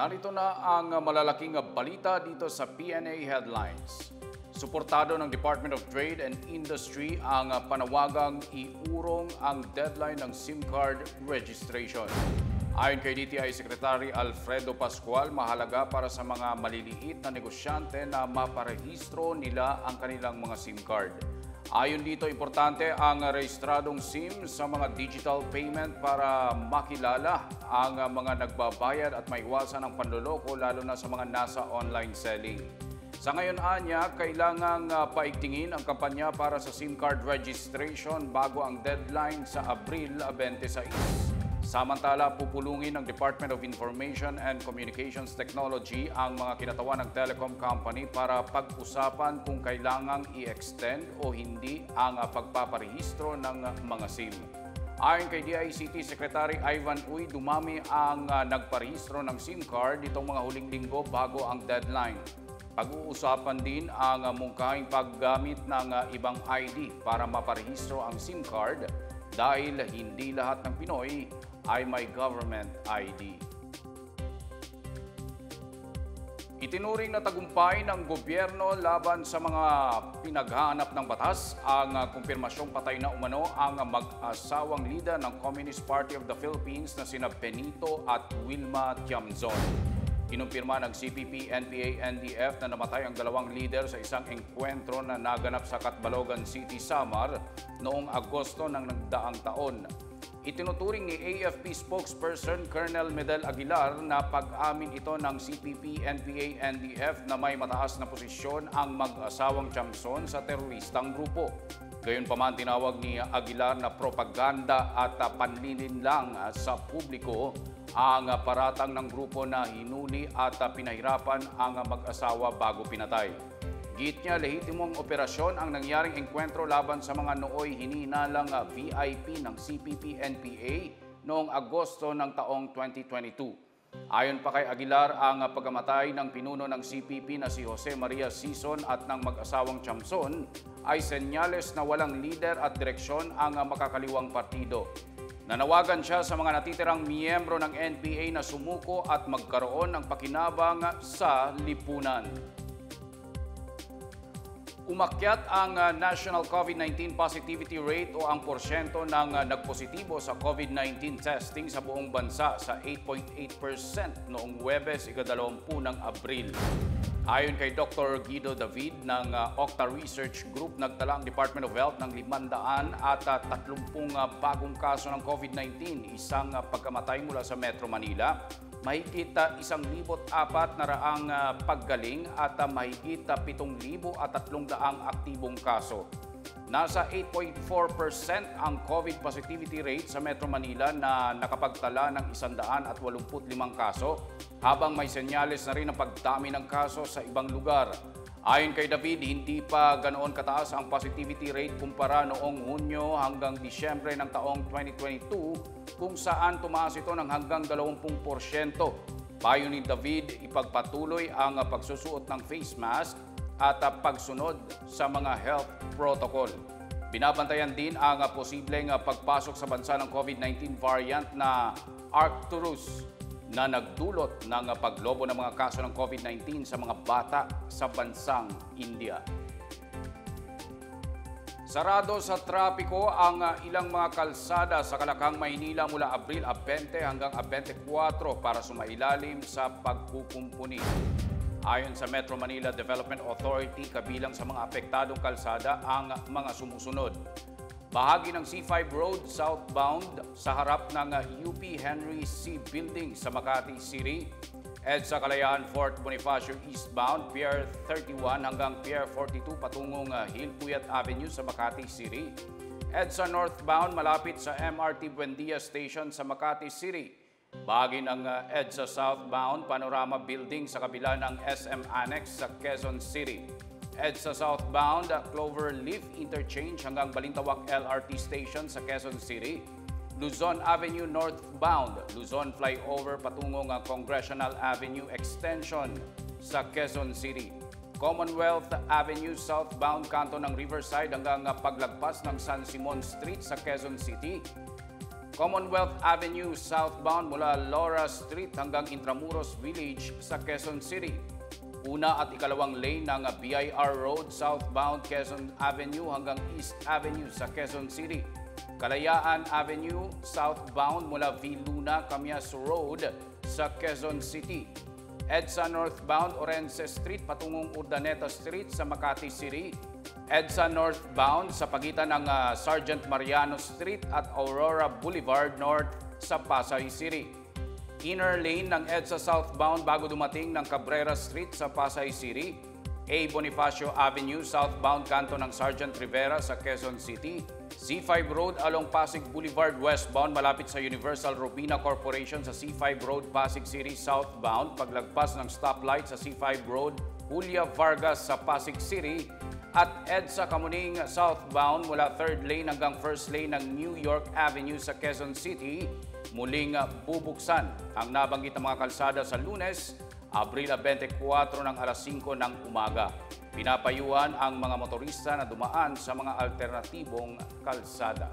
Narito na ang malalaking balita dito sa PNA Headlines. Suportado ng Department of Trade and Industry ang panawagang iurong ang deadline ng SIM card registration. Ayon kay DTI Secretary Alfredo Pascual, mahalaga para sa mga maliliit na negosyante na maparehistro nila ang kanilang mga SIM card. Ayon dito, importante ang rehistradong SIM sa mga digital payment para makilala ang mga nagbabayad at maiwasan ang panloloko lalo na sa mga nasa online selling. Sa ngayon, Anya, kailangang uh, paigtingin ang kampanya para sa SIM card registration bago ang deadline sa Abril 26. Samantala, pupulungin ng Department of Information and Communications Technology ang mga kinatawan ng telecom company para pag-usapan kung kailangang i-extend o hindi ang pagpaparehistro ng mga SIM. Ayon kay DICT Secretary Ivan Uy, dumami ang uh, nagparehistro ng SIM card itong mga huling linggo bago ang deadline. Pag-uusapan din ang uh, mungkahing paggamit ng uh, ibang ID para maparehistro ang SIM card dahil hindi lahat ng Pinoy ay may government ID. Itinuring na tagumpay ng gobyerno laban sa mga pinaghahanap ng batas ang kumpirmasyong patay na umano ang mag-asawang leader ng Communist Party of the Philippines na sina Benito at Wilma Tiamzon. Kinumpirma ng CPP, NPA, NDF na namatay ang dalawang leader sa isang engkwentro na naganap sa Katbalogan City, Samar noong Agosto ng nagdaang taon. Itinuturing ni AFP spokesperson Colonel Medel Aguilar na pag-amin ito ng CPP, NPA, NDF na may mataas na posisyon ang mag-asawang Chamson sa teroristang grupo. Gayunpaman tinawag ni Aguilar na propaganda at panlilin lang sa publiko ang paratang ng grupo na hinuli at pinahirapan ang mag-asawa bago pinatay. Git niya, lehitimong operasyon ang nangyaring engkwentro laban sa mga nooy hinihinalang VIP ng CPP-NPA noong Agosto ng taong 2022. Ayon pa kay Aguilar, ang pagkamatay ng pinuno ng CPP na si Jose Maria Sison at ng mag-asawang Chamson ay senyales na walang lider at direksyon ang makakaliwang partido. Nanawagan siya sa mga natitirang miyembro ng NPA na sumuko at magkaroon ng pakinabang sa lipunan. Umakyat ang uh, national COVID-19 positivity rate o ang porsyento ng uh, nagpositibo sa COVID-19 testing sa buong bansa sa 8.8% noong Webes, ikadalawampu ng Abril. Ayon kay Dr. Guido David ng uh, Octa Research Group, nagtala ang Department of Health ng 500 at uh, 30 uh, bagong kaso ng COVID-19, isang pagkamatay mula sa Metro Manila, mahigit isang libot apat na raang uh, paggaling at uh, mahigit pitong libo at tatlong daang aktibong kaso. Nasa 8.4% ang COVID positivity rate sa Metro Manila na nakapagtala ng 185 kaso, habang may senyales na rin ang pagdami ng kaso sa ibang lugar. Ayon kay David, hindi pa ganoon kataas ang positivity rate kumpara noong Hunyo hanggang Disyembre ng taong 2022 kung saan tumaas ito ng hanggang 20%. Payo ni David, ipagpatuloy ang pagsusuot ng face mask at pagsunod sa mga health protocol. Binabantayan din ang posibleng pagpasok sa bansa ng COVID-19 variant na Arcturus na nagdulot ng paglobo ng mga kaso ng COVID-19 sa mga bata sa bansang India. Sarado sa trapiko ang ilang mga kalsada sa Kalakang, Maynila mula Abril 20 hanggang 24 para sumailalim sa pagkukumpuni. Ayon sa Metro Manila Development Authority, kabilang sa mga apektadong kalsada ang mga sumusunod. Bahagi ng C5 Road southbound sa harap ng UP Henry C. Building sa Makati City, EDSA Kalayaan Fort Bonifacio eastbound, Pier 31 hanggang Pier 42 patungong Hilpuyat Avenue sa Makati City. EDSA northbound malapit sa MRT Buendia Station sa Makati City. Bahagi ng EDSA southbound Panorama Building sa kabila ng SM Annex sa Quezon City. EDSA southbound Clover Leaf Interchange hanggang Balintawak LRT Station sa Quezon City. Luzon Avenue northbound, Luzon flyover patungong Congressional Avenue Extension sa Quezon City. Commonwealth Avenue southbound kanto ng Riverside hanggang paglagpas ng San Simon Street sa Quezon City. Commonwealth Avenue southbound mula Laura Street hanggang Intramuros Village sa Quezon City. Una at ikalawang lane ng BIR Road southbound Quezon Avenue hanggang East Avenue sa Quezon City. Kalayaan Avenue southbound mula V. Luna, Camias Road sa Quezon City. EDSA northbound Orense Street patungong Urdaneta Street sa Makati City. EDSA northbound sa pagitan ng ah, Sergeant Mariano Street at Aurora Boulevard North sa Pasay City. Inner lane ng EDSA southbound bago dumating ng Cabrera Street sa Pasay City. A. Bonifacio Avenue southbound kanto ng Sergeant Rivera sa Quezon City. C5 Road along Pasig Boulevard westbound malapit sa Universal Robina Corporation sa C5 Road Pasig City southbound paglagpas ng stoplight sa C5 Road Julia Vargas sa Pasig City at EDSA Kamuning southbound mula 3rd lane hanggang 1st lane ng New York Avenue sa Quezon City muling ah, bubuksan ang nabanggit na mga kalsada sa lunes, Abril 24 ng alas 5 ng umaga. Pinapayuhan ang mga motorista na dumaan sa mga alternatibong kalsada.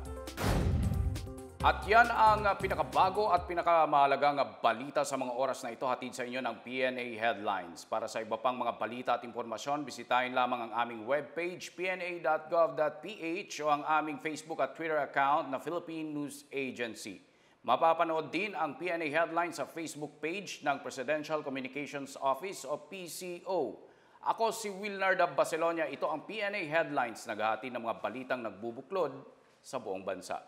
At yan ang pinakabago at pinakamahalagang ah, balita sa mga oras na ito hatid sa inyo ng PNA Headlines. Para sa iba pang mga balita at impormasyon, bisitahin lamang ang aming webpage pna.gov.ph o ang aming Facebook at Twitter account na Philippine News Agency. Mapapanood din ang PNA Headlines sa Facebook page ng Presidential Communications Office o PCO. Ako si Wilnard Bacelonia. Ito ang PNA Headlines, naghahati ng mga balitang nagbubuklod sa buong bansa.